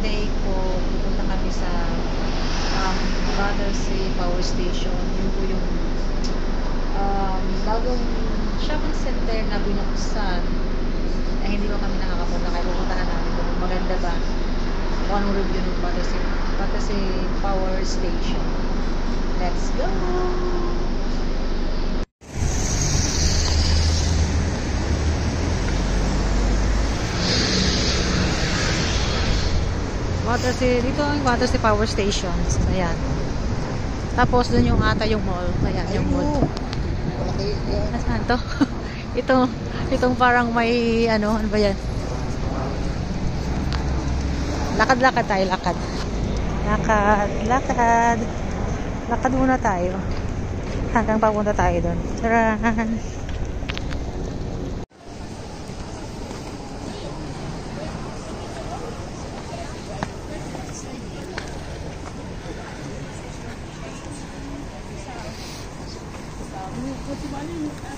today po, pupunta kami sa um, Battersea Power Station. Yun po yung um, bagong shopping center na binuksan. Eh, hindi pa kami nakakapunta. Kaya pupuntahan namin kung maganda ba. Kung review ng Battersea, Battersea Power Station. Let's go! Battersea, dito ang Battersea Power Station. Ayan. Tapos dun yung ata yung mall. Ayan, yung mall. Nasaan to? ito, itong parang may ano, ano ba yan? Lakad-lakad tayo, lakad. Lakad, lakad. Lakad muna tayo. Hanggang papunta tayo doon. Taran!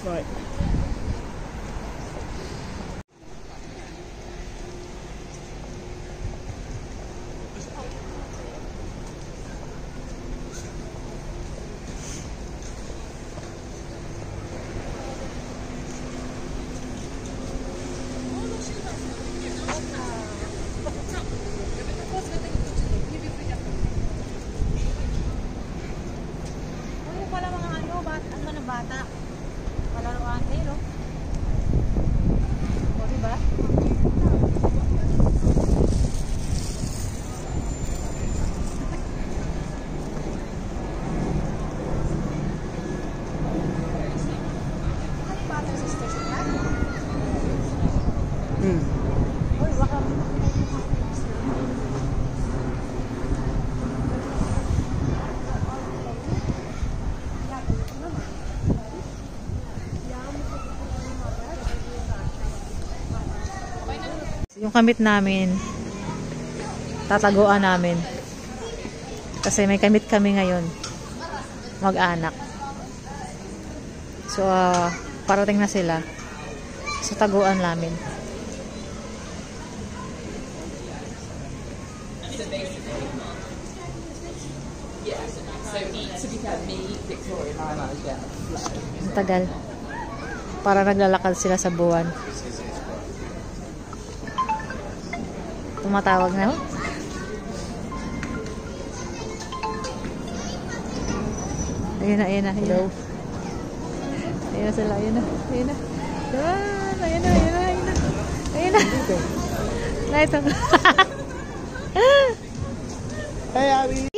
Right. Ano pala mga ano, bat, ano na bata? Palaruan kayo, no? O, diba? Hmm. Uy, baka Yung kamit namin, tataguan namin. Kasi may kamit kami ngayon. Mag-anak. So, ah, parating na sila. Sa taguan namin. Ang tagal. Para naglalakad sila sa buwan. Tumatawag na ho. Ayun na, ayun na. Ayun na. Ayun na sila, ayun na. Ayun na. Yan, ayun na, ayun na, ayun na. Ayun na. Na ito. Hey, Abby.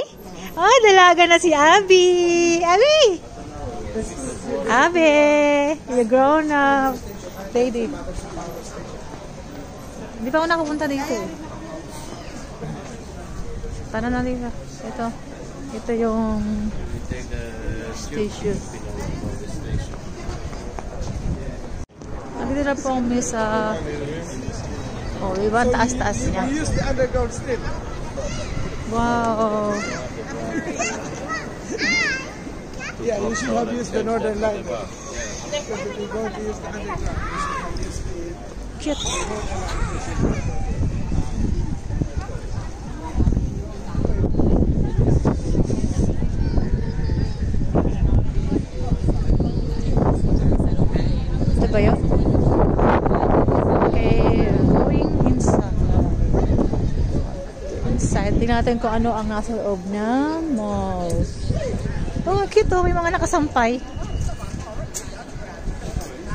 Oh, dalaga na si Abby. Abby! Abby! You grown up. Lady. Hindi pa ako nakapunta dito eh. Tara na dito. Ito. Ito yung station. Nandito na po kami sa... Oh? Ang Taas-taas niya. We use the underground still. Wow! Yeah, you should have used the northern line. Because if you're going to use the underground, you should have used the Cute. Ito ba yun? Okay, going inside. Inside. Tingnan natin kung ano ang nasa loob ng mall. Oh, cute oh. May mga nakasampay.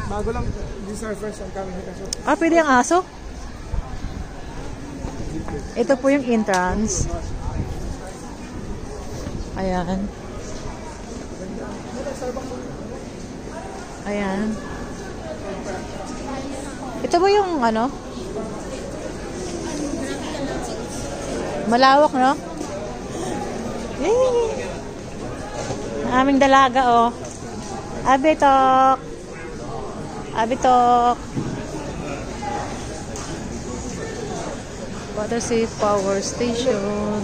Bago lang, these are first time coming here. So, Ah, pwede ang aso? Ito po yung entrance. Ayan. Ayan. Ito ba yung ano? Malawak, no? Yay! Aming dalaga, oh. Abitok! Abitok! Battersea Power Station.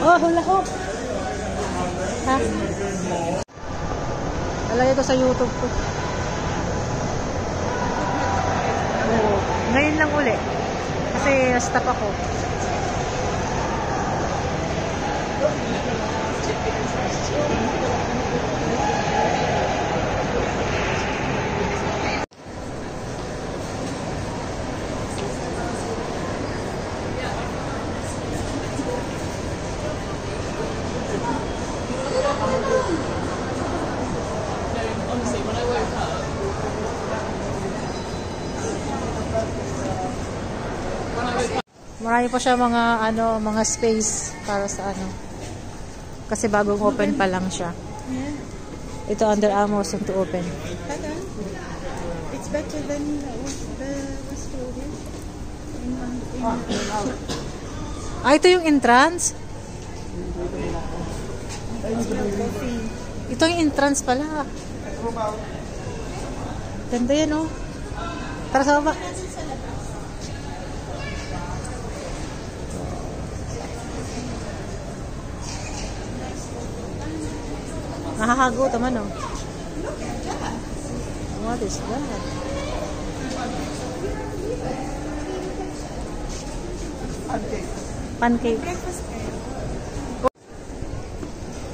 Oh, hula hoop. Ha? Lalagay ko sa YouTube ko. Ngayon lang uli. Kasi na-stop ako. Marami pa siya mga ano, mga space para sa ano. Kasi bagong open pa lang siya. Yeah. Ito Under Armour soon to open. It's better than the here. In, in, Ah, ito yung entrance? Ito yung entrance pala. Ganda yan, oh. Tara sa baba. Nakakago naman, oh. What is that? Pancake.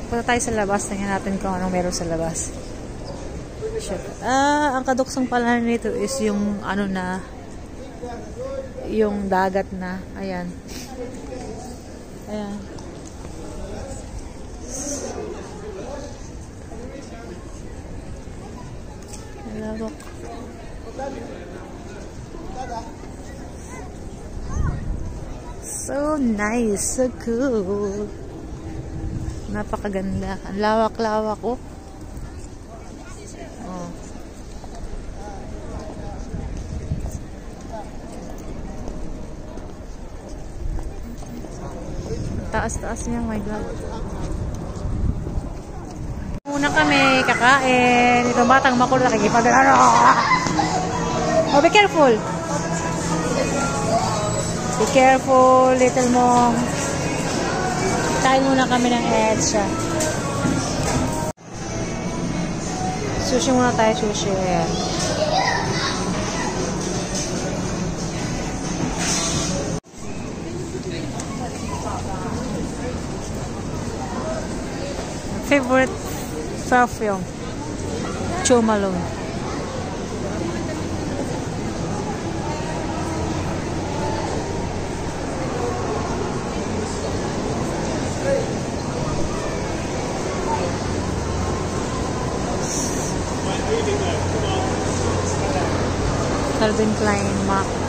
Punta tayo sa labas. Tingnan natin kung anong meron sa labas. Shit. Ah, ang kaduksong pala nito is yung ano na yung dagat na. Ayan. Ayan. Lawak. So nice. So cool. Napakaganda. Ang lawak-lawak, oh. Oh. Taas-taas niya, my God. Muna kami, kakain. Ito batang makulo, nakikipag... Ano? Oh, be careful. Be careful, little mom. Kain muna kami ng EDSA. Sushi muna tayo, sushi. Favorite Fairfield, Joe Malone. Calvin Klein, Mark